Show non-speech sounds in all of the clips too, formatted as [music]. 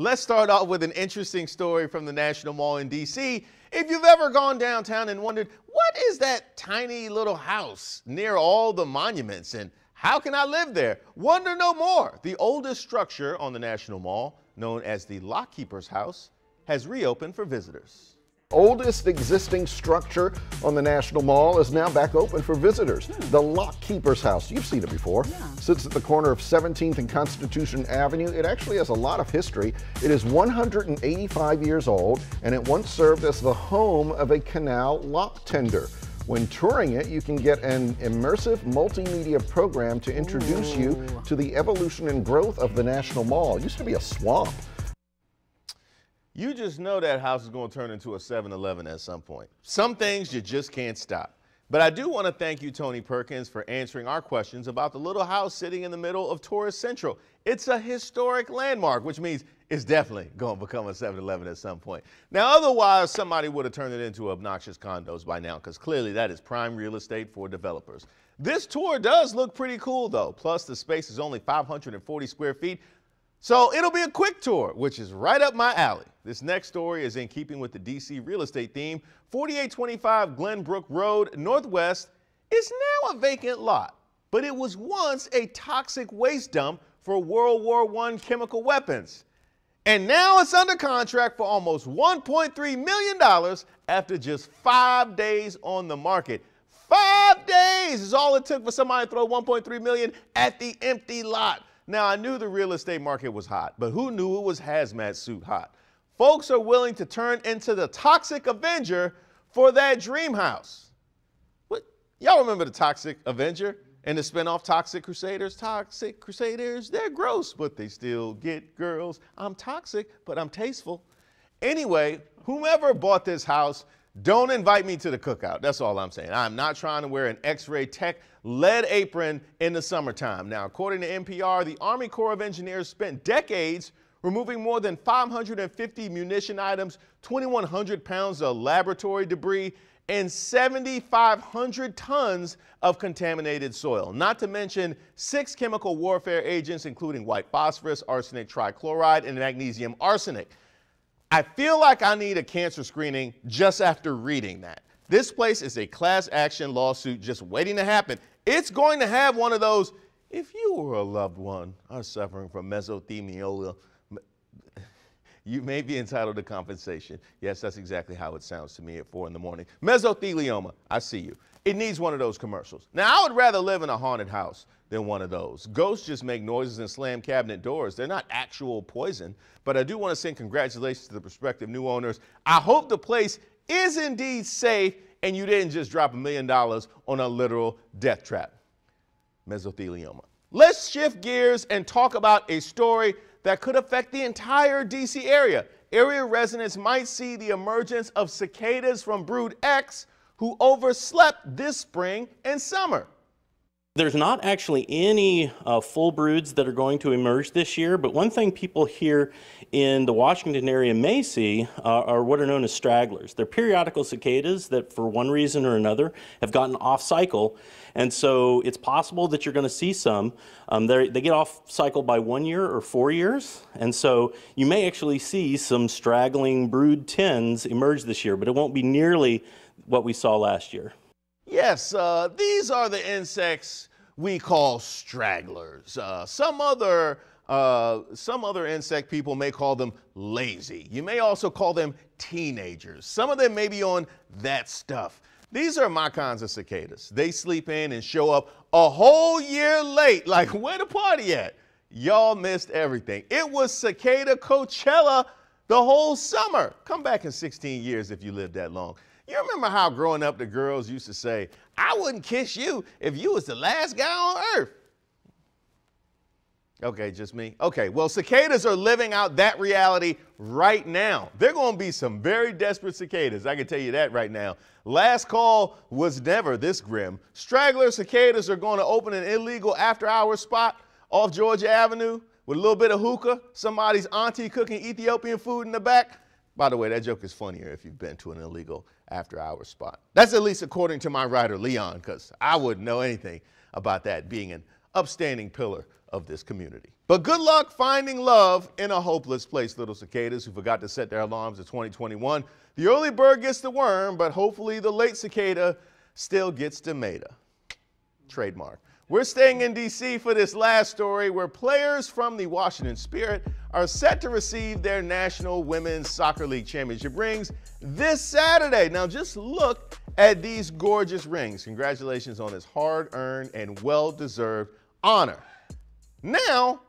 Let's start off with an interesting story from the National Mall in DC. If you've ever gone downtown and wondered, what is that tiny little house near all the monuments and how can I live there? Wonder no more. The oldest structure on the National Mall, known as the Lockkeeper's House, has reopened for visitors oldest existing structure on the National Mall is now back open for visitors. Hmm. The Lock Keeper's House. You've seen it before. Yeah. Sits at the corner of 17th and Constitution Avenue. It actually has a lot of history. It is 185 years old and it once served as the home of a canal lock tender. When touring it, you can get an immersive multimedia program to introduce Ooh. you to the evolution and growth of the National Mall. It used to be a swamp. You just know that house is going to turn into a 7-Eleven at some point. Some things you just can't stop. But I do want to thank you, Tony Perkins, for answering our questions about the little house sitting in the middle of Tourist Central. It's a historic landmark, which means it's definitely going to become a 7-Eleven at some point. Now, otherwise, somebody would have turned it into obnoxious condos by now, because clearly that is prime real estate for developers. This tour does look pretty cool, though. Plus, the space is only 540 square feet, so it'll be a quick tour, which is right up my alley. This next story is in keeping with the DC real estate theme. 4825 Glenbrook Road Northwest is now a vacant lot, but it was once a toxic waste dump for World War I chemical weapons. And now it's under contract for almost $1.3 million after just five days on the market. Five days is all it took for somebody to throw 1.3 million at the empty lot. Now, I knew the real estate market was hot, but who knew it was hazmat suit hot? Folks are willing to turn into the toxic Avenger for that dream house. What? Y'all remember the Toxic Avenger and the spinoff Toxic Crusaders? Toxic Crusaders, they're gross, but they still get girls. I'm toxic, but I'm tasteful. Anyway, whomever bought this house don't invite me to the cookout. That's all I'm saying. I'm not trying to wear an X-ray tech lead apron in the summertime. Now, according to NPR, the Army Corps of Engineers spent decades removing more than 550 munition items, 2,100 pounds of laboratory debris, and 7,500 tons of contaminated soil, not to mention six chemical warfare agents, including white phosphorus, arsenic trichloride, and magnesium arsenic. I feel like I need a cancer screening just after reading that. This place is a class action lawsuit just waiting to happen. It's going to have one of those, if you or a loved one are suffering from mesothelioma, [laughs] you may be entitled to compensation. Yes, that's exactly how it sounds to me at 4 in the morning. Mesothelioma, I see you. It needs one of those commercials. Now, I would rather live in a haunted house than one of those. Ghosts just make noises and slam cabinet doors. They're not actual poison, but I do want to send congratulations to the prospective new owners. I hope the place is indeed safe and you didn't just drop a million dollars on a literal death trap. Mesothelioma. Let's shift gears and talk about a story that could affect the entire DC area. Area residents might see the emergence of cicadas from Brood X who overslept this spring and summer. There's not actually any uh, full broods that are going to emerge this year, but one thing people here in the Washington area may see uh, are what are known as stragglers. They're periodical cicadas that, for one reason or another, have gotten off cycle, and so it's possible that you're going to see some. Um, they get off cycle by one year or four years, and so you may actually see some straggling brood tens emerge this year, but it won't be nearly what we saw last year. Yes, uh, these are the insects we call stragglers. Uh, some other uh, some other insect people may call them lazy. You may also call them teenagers. Some of them may be on that stuff. These are my kinds of cicadas. They sleep in and show up a whole year late. [laughs] Like, where the party at? Y'all missed everything. It was cicada Coachella the whole summer. Come back in 16 years if you lived that long. You remember how growing up the girls used to say, I wouldn't kiss you if you was the last guy on earth. Okay, just me. Okay, well, cicadas are living out that reality right now. They're going to be some very desperate cicadas. I can tell you that right now. Last call was never this grim. Straggler cicadas are going to open an illegal after hours spot off Georgia Avenue with a little bit of hookah, somebody's auntie cooking Ethiopian food in the back. By the way, that joke is funnier if you've been to an illegal after hours spot. That's at least according to my writer, Leon, because I wouldn't know anything about that being an upstanding pillar of this community. But good luck finding love in a hopeless place, little cicadas who forgot to set their alarms in 2021. The early bird gets the worm, but hopefully the late cicada still gets tomato. Trademark. We're staying in D.C. for this last story where players from the Washington Spirit are set to receive their National Women's Soccer League Championship rings this Saturday. Now, just look at these gorgeous rings. Congratulations on this hard earned and well deserved honor. Now,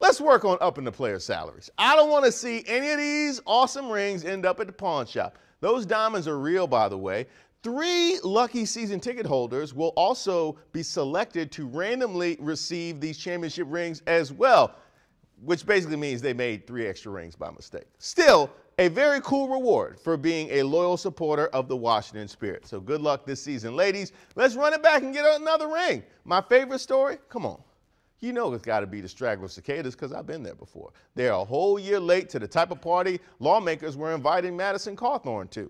let's work on upping the players' salaries. I don't want to see any of these awesome rings end up at the pawn shop. Those diamonds are real, by the way. Three lucky season ticket holders will also be selected to randomly receive these championship rings as well, which basically means they made three extra rings by mistake. Still, a very cool reward for being a loyal supporter of the Washington Spirit. So good luck this season, ladies. Let's run it back and get another ring. My favorite story? Come on. You know it's got to be the Straggler Cicadas because I've been there before. They're a whole year late to the type of party lawmakers were inviting Madison Cawthorn to.